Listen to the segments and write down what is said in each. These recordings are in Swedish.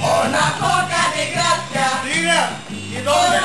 Una poca de gracia. Diga, y todo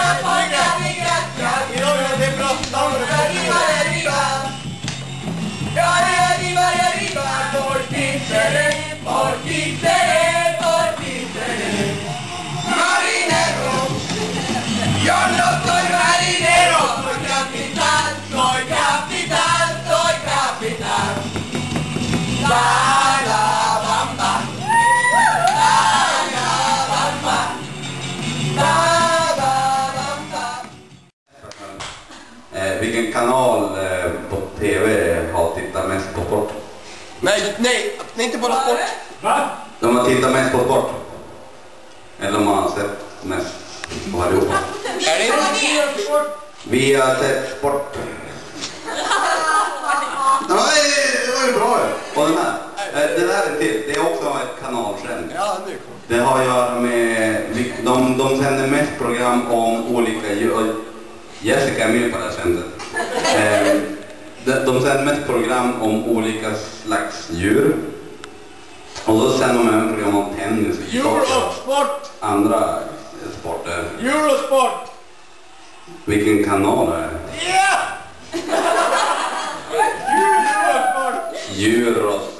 Eh, vilken kanal eh, på TV har tittat mest på sport? Nej, nej, nej inte bara sport. Va? De har tittat mest på sport. Eller de har sett mest på allihopa. Är det Vi har sett sport. Nej, det var ju bra ju. Och den här. Eh, det där är till. Det är också ett kanaltrend. Ja, kom Det har att göra med, de, de sänder mest program om olika djur. Jessica är med på det här sändningen. Eh, de, de sänder mest program om olika slags djur. Och då sänder de även program om tennis och Eurosport! andra sporter. Eurosport! Vilken kanal är det? Ja! Eurosport! Och